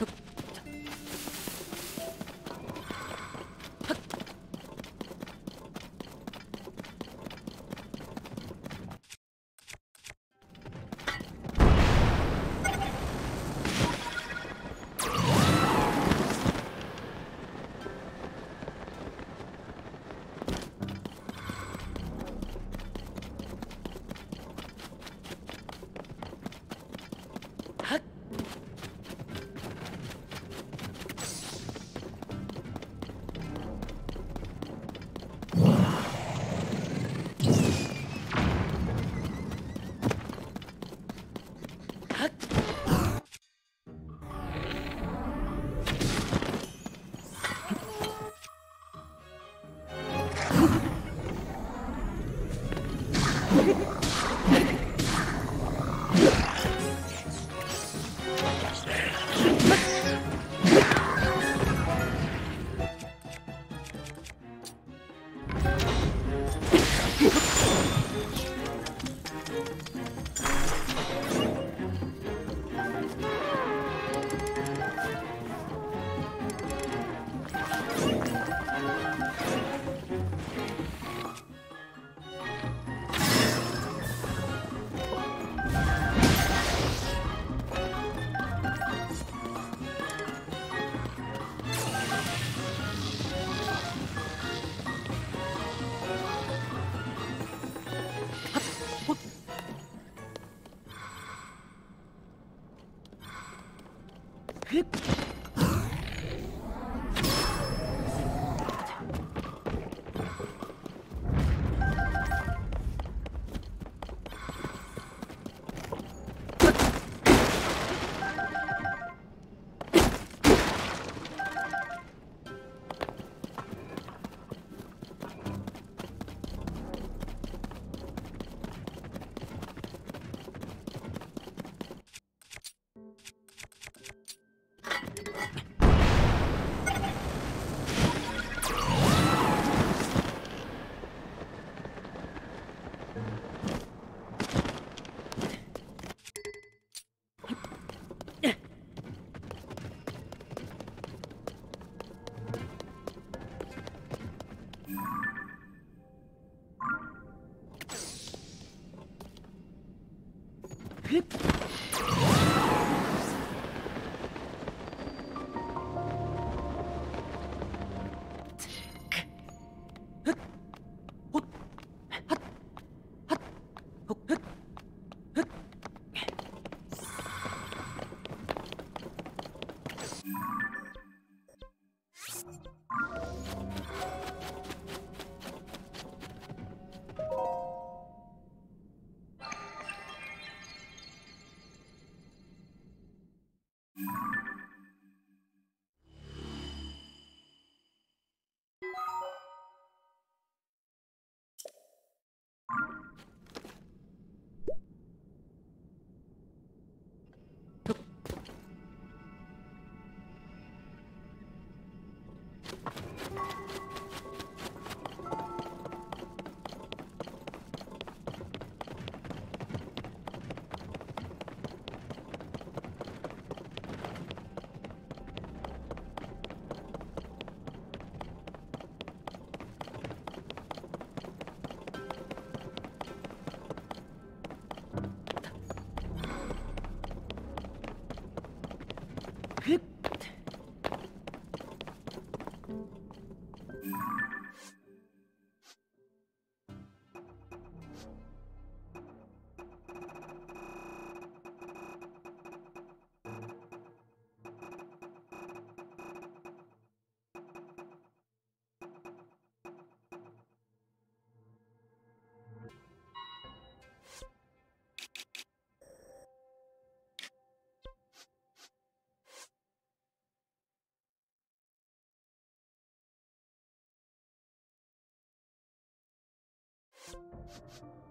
Look. Hup. Rip. you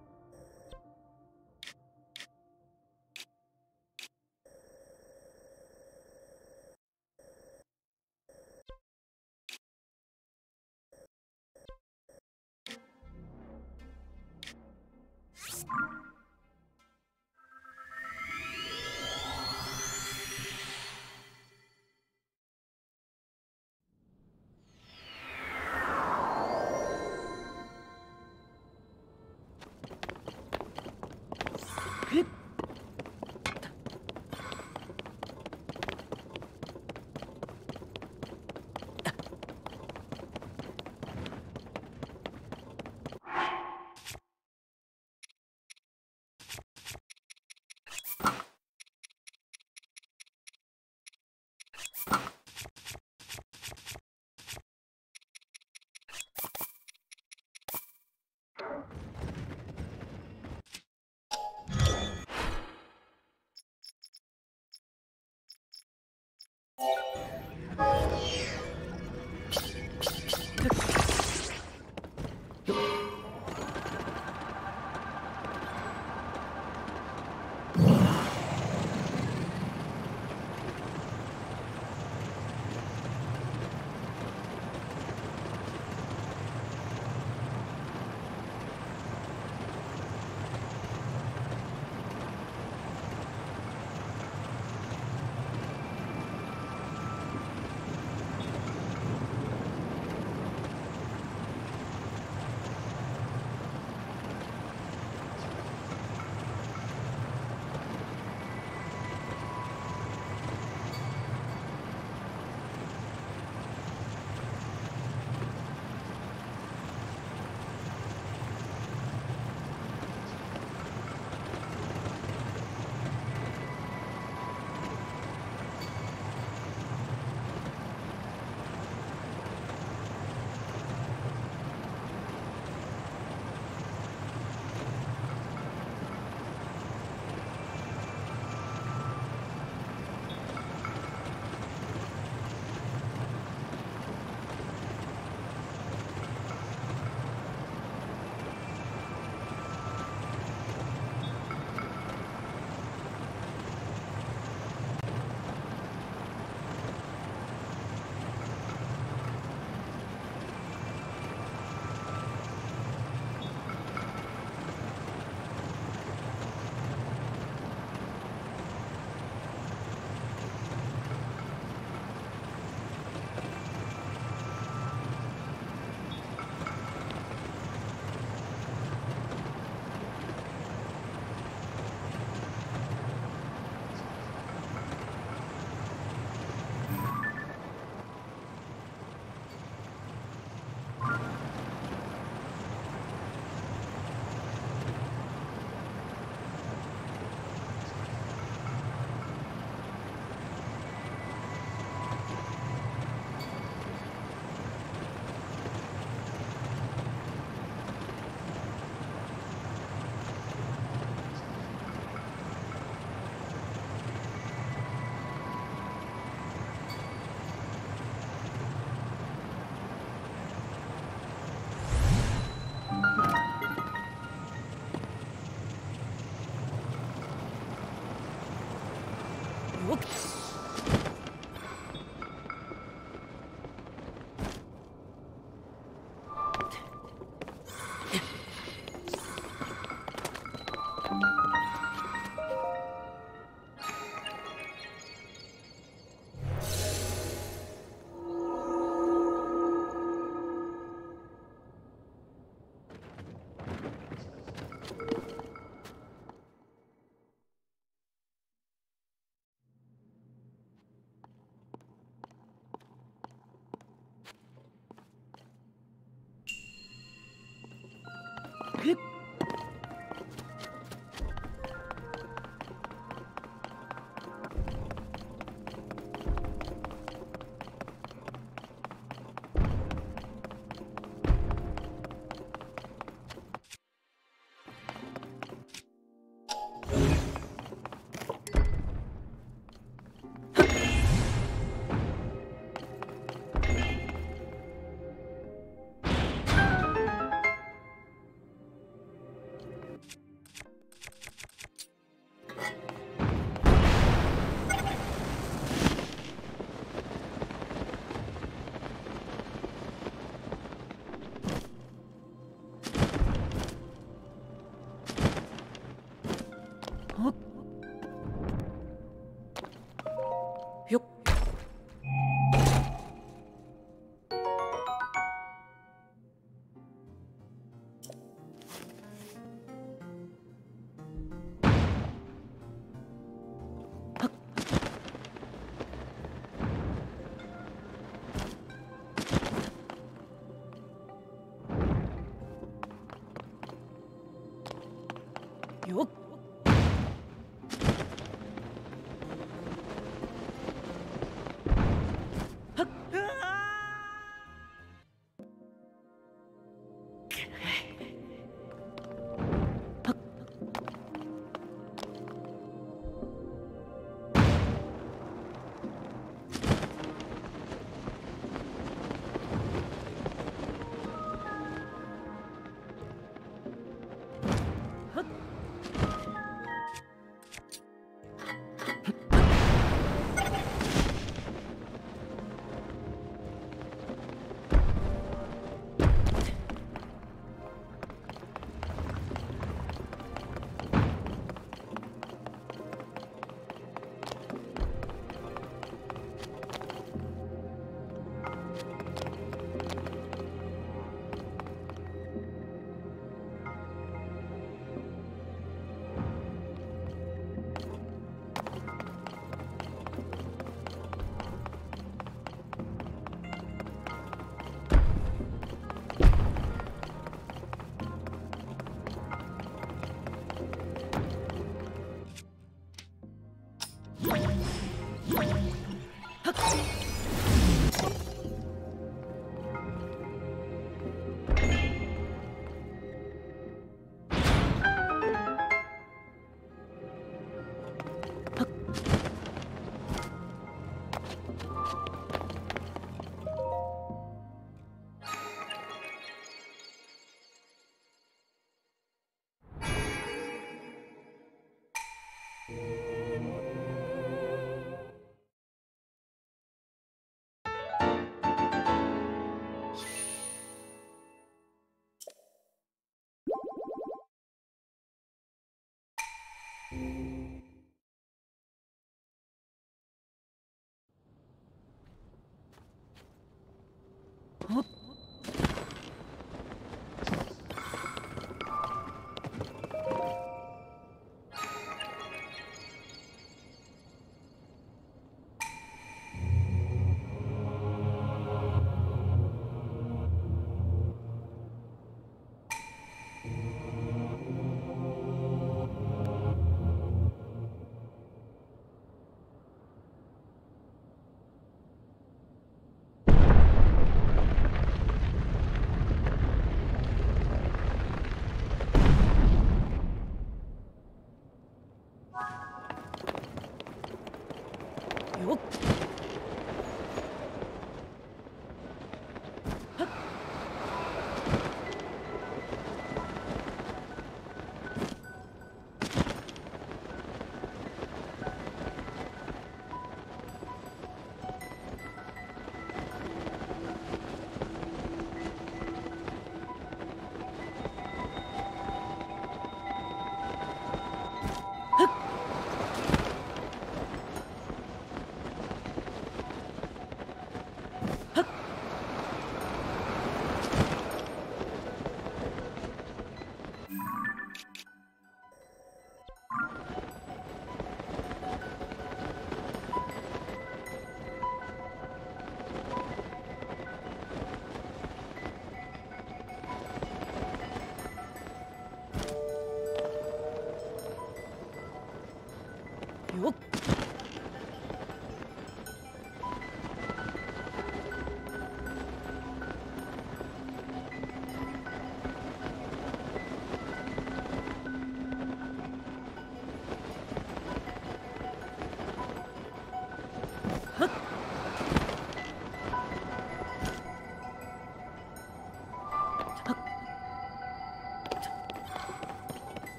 Huh.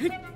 Hit!